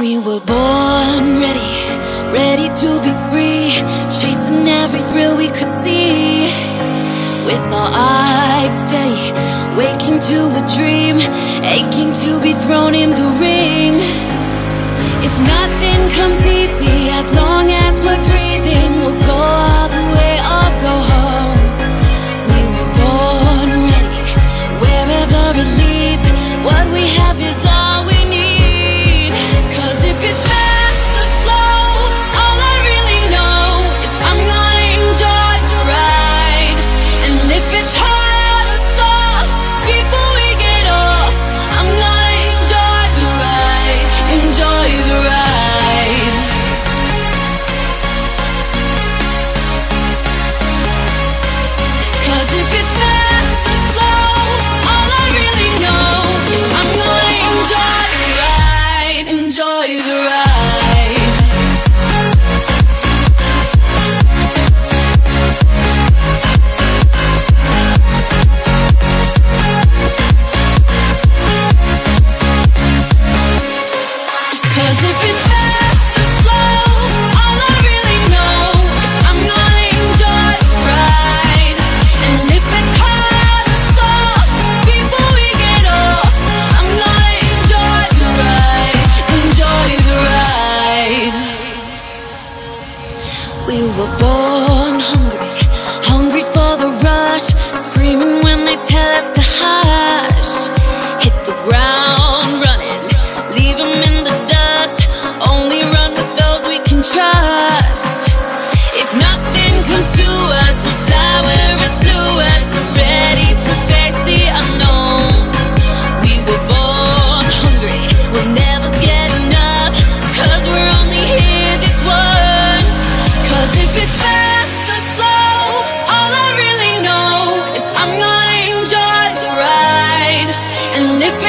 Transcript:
We were born ready, ready to be free, chasing every thrill we could see. With our eyes steady, waking to a dream, aching to be thrown in the ring. If nothing comes easy, as long as we're breathing, we'll go all the way or go home. We were born ready, wherever it leads. What we have is We were born hungry, hungry for the rush, screaming when they tell us to hush. Hit the ground running, leave 'em in the dust. Only run with those we can trust. If nothing comes